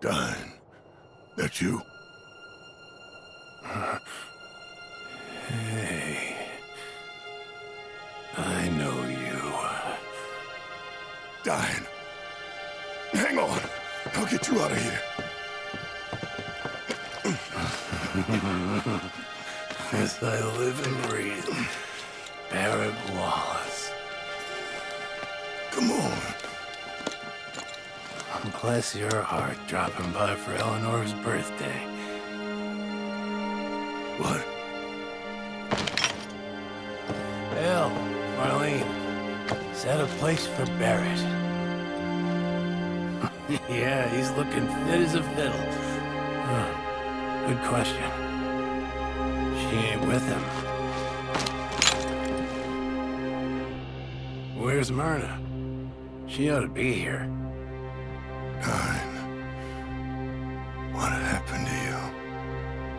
Dyne. That you? Hey. I know you. Dyne. Hang on. I'll get you out of here. As I live and breathe, Barret Wallace. Come on. Bless your heart dropping by for Eleanor's birthday. What? Hell, Marlene, set a place for Barret. yeah, he's looking fit as a fiddle. Huh. Good question. She ain't with him. Where's Myrna? She ought to be here. Dyne. What happened to you?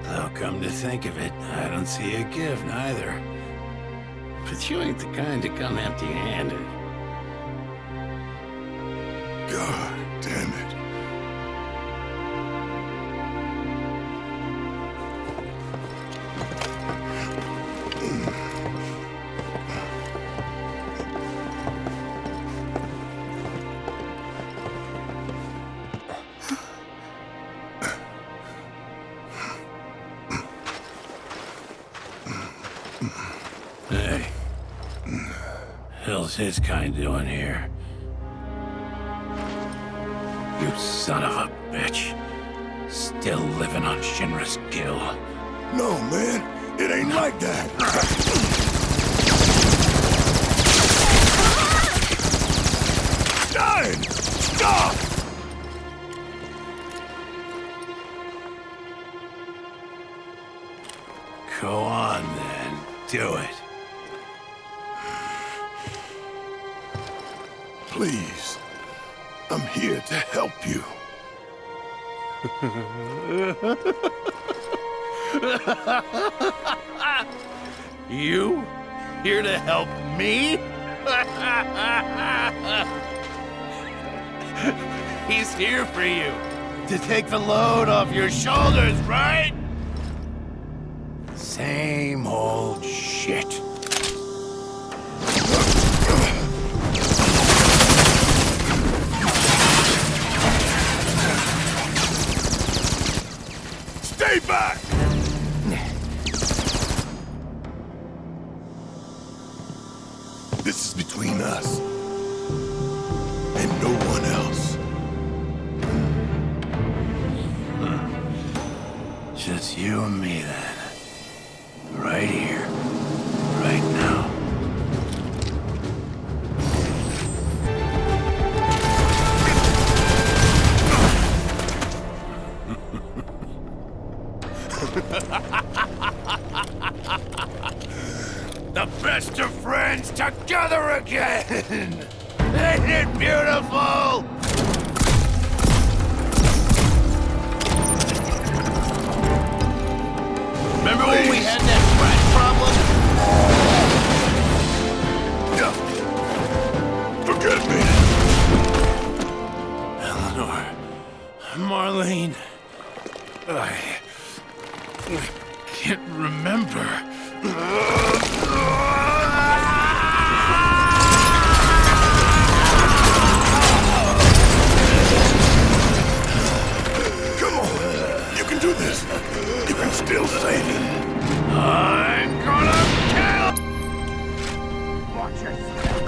Though, come to think of it, I don't see a gift neither. But you ain't the kind to come empty-handed. God damn it. His kind doing here? You son of a bitch. Still living on Shinra's kill. No, man. It ain't like that. You? Here to help me? He's here for you. To take the load off your shoulders, right? Same old shit. Just you and me then. Right here. Right now. the best of friends together again! Ain't it beautiful? Remember when we had that rat problem? Forget me. Eleanor. Marlene. I... I can't remember. Come on. You can do this. Still him. I'm gonna kill... Watch yourself.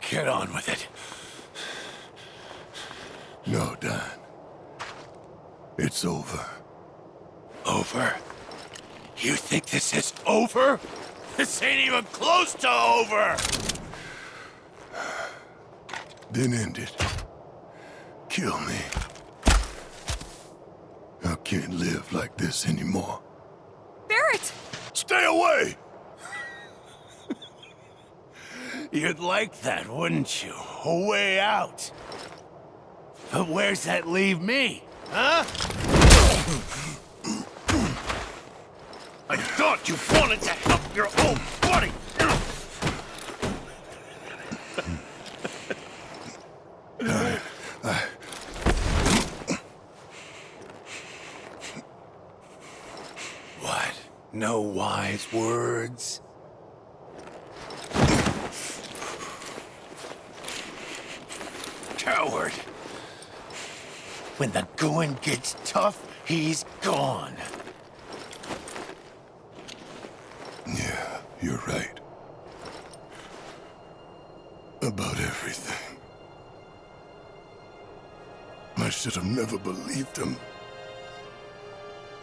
Get on with it. No, Don. It's over. Over? You think this is over? This ain't even close to over! Then end it. Kill me. I can't live like this anymore. Barret! Stay away! You'd like that, wouldn't you? A way out. But where's that leave me? Huh? I thought you wanted to help your own buddy! what? No wise words? Coward! When the going gets tough, he's gone. You're right. About everything. I should have never believed him.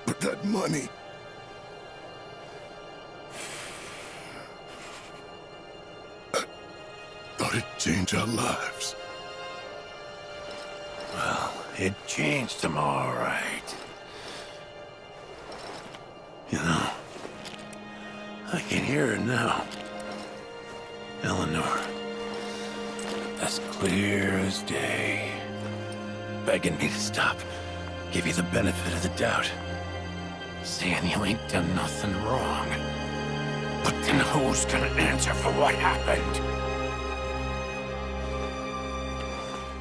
But that money... I thought it'd change our lives. Well, it changed them all right. You know, I can hear her now. Eleanor. As clear as day. Begging me to stop. Give you the benefit of the doubt. Saying you ain't done nothing wrong. But then who's gonna answer for what happened?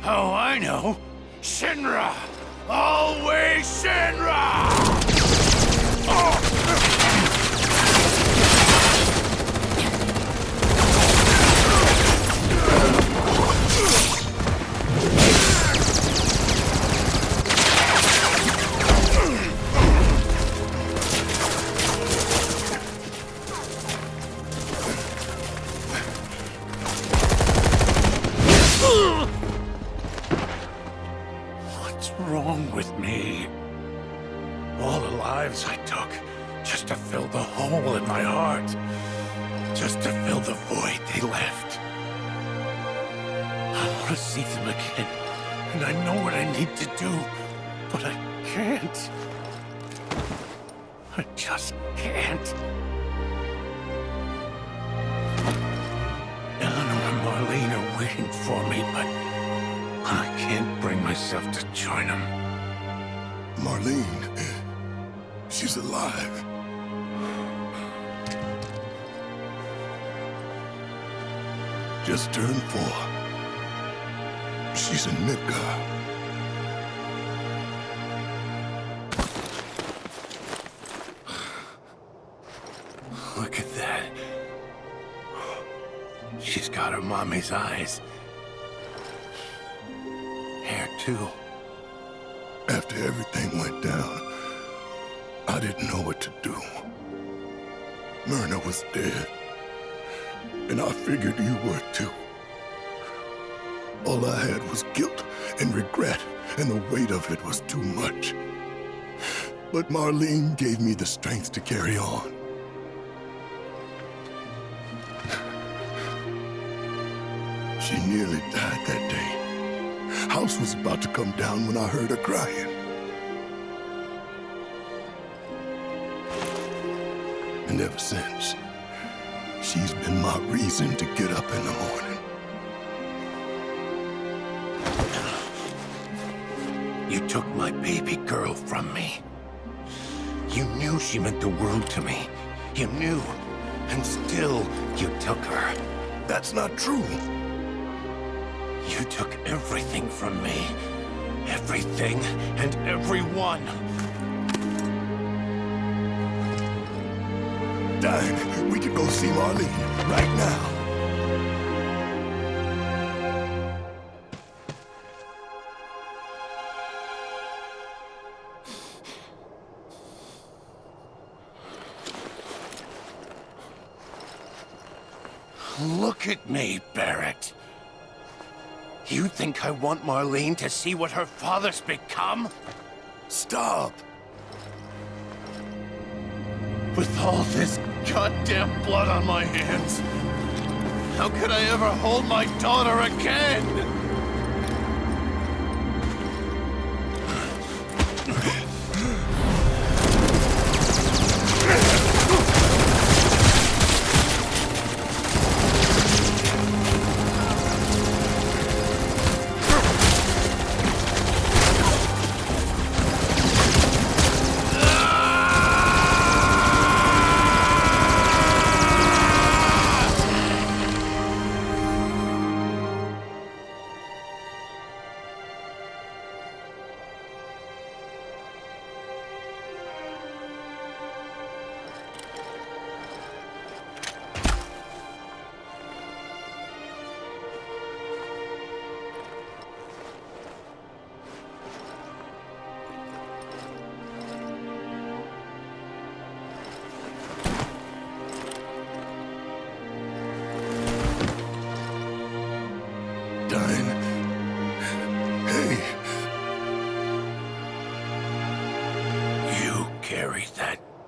Oh, I know. Shinra! Always Shinra! What's wrong with me? All the lives I took just to fill the hole in my heart. Just to fill the void they left. I want to see them again. And I know what I need to do. But I can't. I just can't. Eleanor and Marlene are waiting for me, but I can't bring myself to join them. Marlene, eh, she's alive. Just turned four. She's in Midgar. Look at that. She's got her mommy's eyes. Too. After everything went down, I didn't know what to do. Myrna was dead. And I figured you were too. All I had was guilt and regret, and the weight of it was too much. But Marlene gave me the strength to carry on. She nearly died that day. House was about to come down when I heard her crying. And ever since, she's been my reason to get up in the morning. You took my baby girl from me. You knew she meant the world to me. You knew. And still, you took her. That's not true. You took everything from me. Everything and everyone. Dyne, we can go see Marlene right now. Look at me, Barret. You think I want Marlene to see what her father's become? Stop! With all this goddamn blood on my hands, how could I ever hold my daughter again?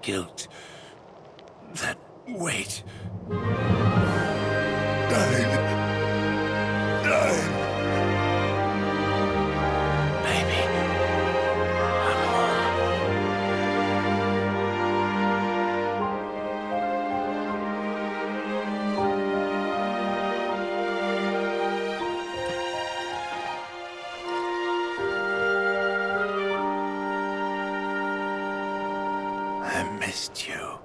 Guilt. That weight. Missed you.